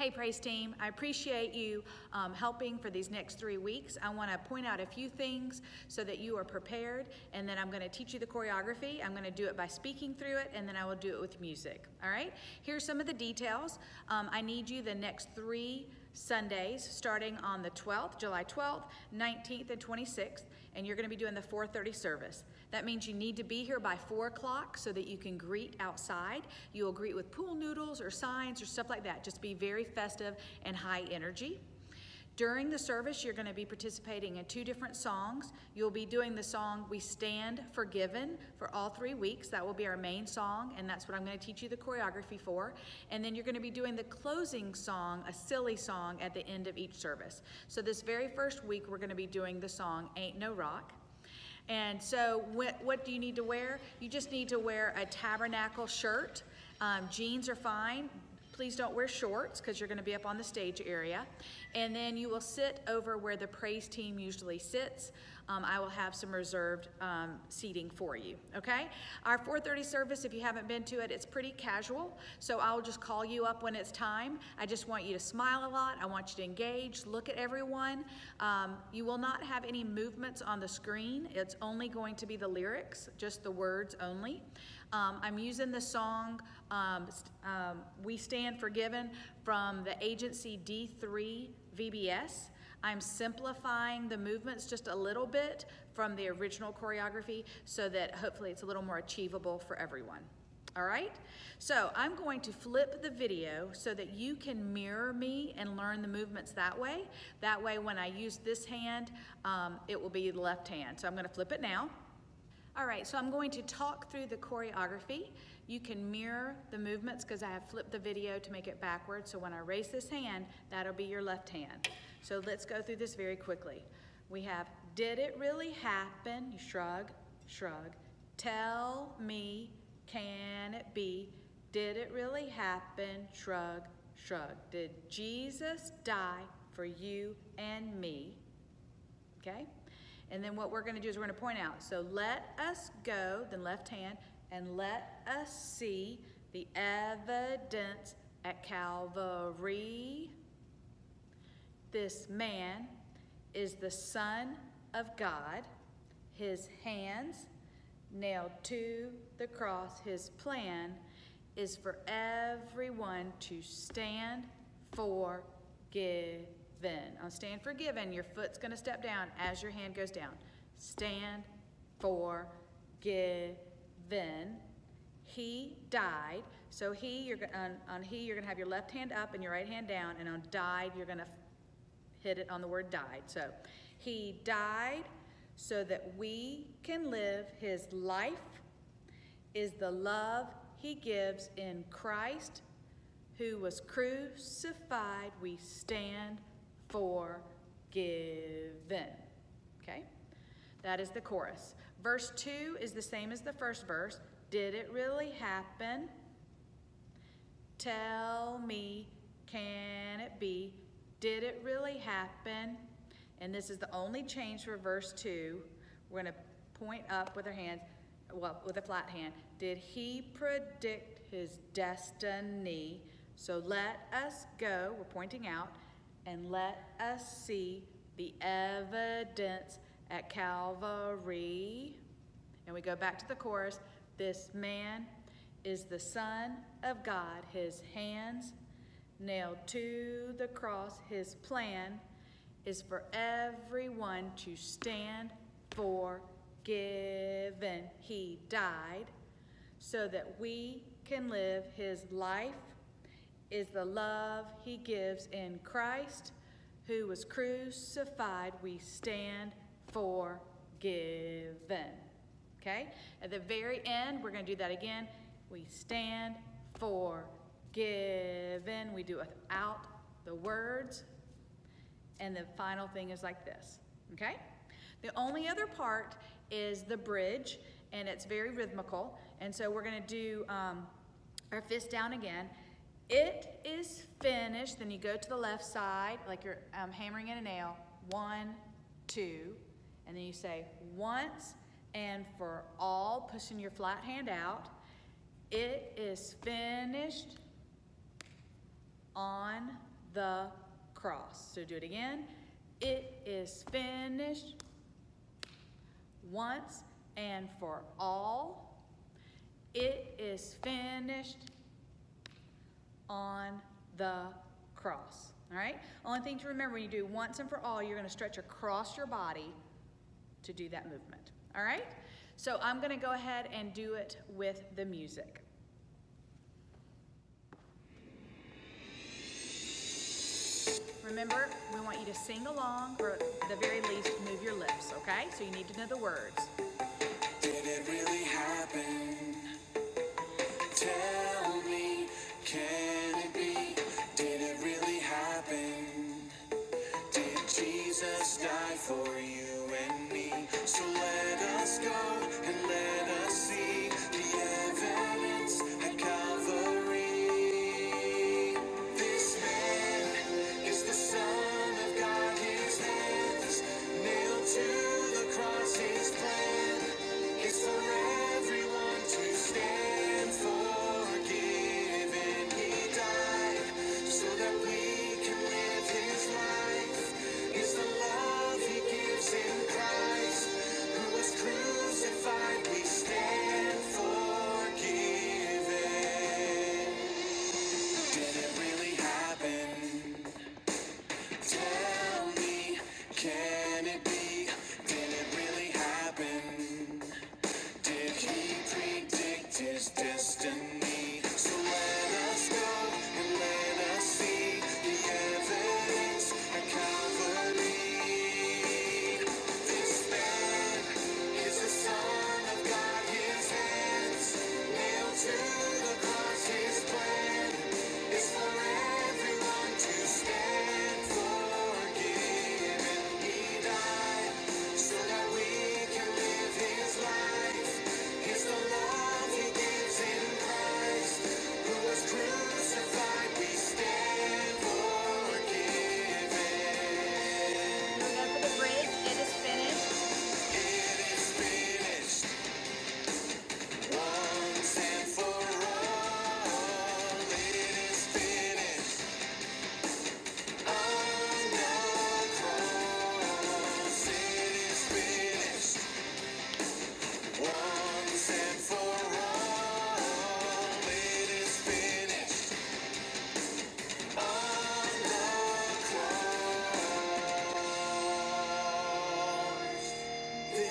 Hey, praise team, I appreciate you um, helping for these next three weeks. I want to point out a few things so that you are prepared, and then I'm going to teach you the choreography. I'm going to do it by speaking through it, and then I will do it with music. All right? Here's some of the details. Um, I need you the next three Sundays, starting on the 12th, July 12th, 19th, and 26th, and you're going to be doing the 4:30 service. That means you need to be here by 4 o'clock so that you can greet outside. You will greet with pool noodles or signs or stuff like that. Just be very festive and high energy. During the service, you're going to be participating in two different songs. You'll be doing the song We Stand Forgiven for all three weeks. That will be our main song, and that's what I'm going to teach you the choreography for. And then you're going to be doing the closing song, a silly song, at the end of each service. So, this very first week, we're going to be doing the song Ain't No Rock. And so, what, what do you need to wear? You just need to wear a tabernacle shirt. Um, jeans are fine. Please don't wear shorts because you're going to be up on the stage area. And then you will sit over where the praise team usually sits. Um, I will have some reserved um, seating for you, okay? Our 4.30 service, if you haven't been to it, it's pretty casual. So I'll just call you up when it's time. I just want you to smile a lot. I want you to engage, look at everyone. Um, you will not have any movements on the screen. It's only going to be the lyrics, just the words only. Um, I'm using the song um, um, We Stand Forgiven from the agency D3 VBS. I'm simplifying the movements just a little bit from the original choreography so that hopefully it's a little more achievable for everyone. All right? So I'm going to flip the video so that you can mirror me and learn the movements that way. That way when I use this hand, um, it will be the left hand. So I'm going to flip it now. All right, so I'm going to talk through the choreography. You can mirror the movements because I have flipped the video to make it backwards. So when I raise this hand, that'll be your left hand. So let's go through this very quickly. We have, did it really happen? You shrug, shrug. Tell me, can it be? Did it really happen? Shrug, shrug. Did Jesus die for you and me? Okay? And then what we're going to do is we're going to point out. So let us go, then left hand, and let us see the evidence at Calvary. This man is the Son of God, his hands nailed to the cross. His plan is for everyone to stand forgiven. On stand forgiven, your foot's going to step down as your hand goes down. Stand forgiven. Then he died. So he, you're on, on he, you're going to have your left hand up and your right hand down, and on died, you're going to hit it on the word died. So he died so that we can live his life is the love he gives in Christ who was crucified. We stand forgiven. Okay? That is the chorus. Verse 2 is the same as the first verse. Did it really happen? Tell me, can it be? Did it really happen? And this is the only change for verse 2. We're going to point up with our hands, well, with a flat hand. Did he predict his destiny? So let us go, we're pointing out, and let us see the evidence at Calvary. And we go back to the chorus. This man is the Son of God. His hands nailed to the cross. His plan is for everyone to stand forgiven. He died so that we can live his life is the love he gives in Christ who was crucified. We stand forgiven. Okay? At the very end, we're going to do that again. We stand forgiven. We do it without the words. And the final thing is like this. Okay? The only other part is the bridge, and it's very rhythmical. And so we're going to do um, our fist down again. It is finished. Then you go to the left side, like you're um, hammering in a nail. One, two. And then you say, once and for all, pushing your flat hand out. It is finished on the cross. So do it again. It is finished once and for all. It is finished on the cross. All right? Only thing to remember when you do once and for all, you're going to stretch across your body to do that movement. All right? So I'm going to go ahead and do it with the music. Remember, we want you to sing along, or at the very least, move your lips, okay? So you need to know the words. Did it really happen? Tell me, can it be? Did it really happen? Did Jesus die for you? So let us go predict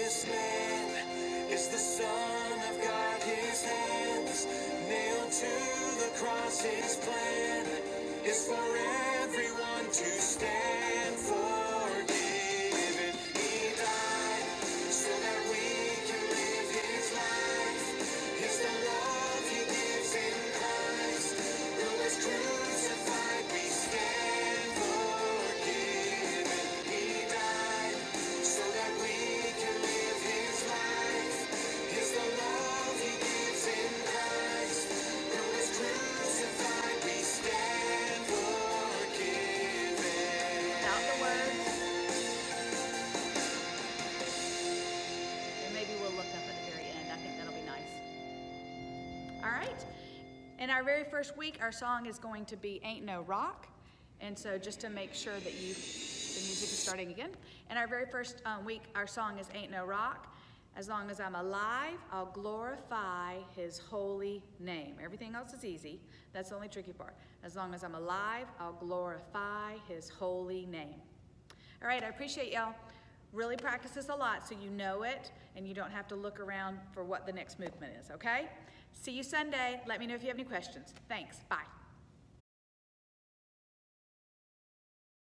Is the Son of God, his hands nailed to the cross, his plan is for everyone to stand forgiven. In our very first week, our song is going to be Ain't No Rock. And so just to make sure that you, the music is starting again. In our very first um, week, our song is Ain't No Rock. As long as I'm alive, I'll glorify his holy name. Everything else is easy. That's the only tricky part. As long as I'm alive, I'll glorify his holy name. All right, I appreciate y'all. Really practice this a lot so you know it and you don't have to look around for what the next movement is, okay? See you Sunday. Let me know if you have any questions. Thanks. Bye.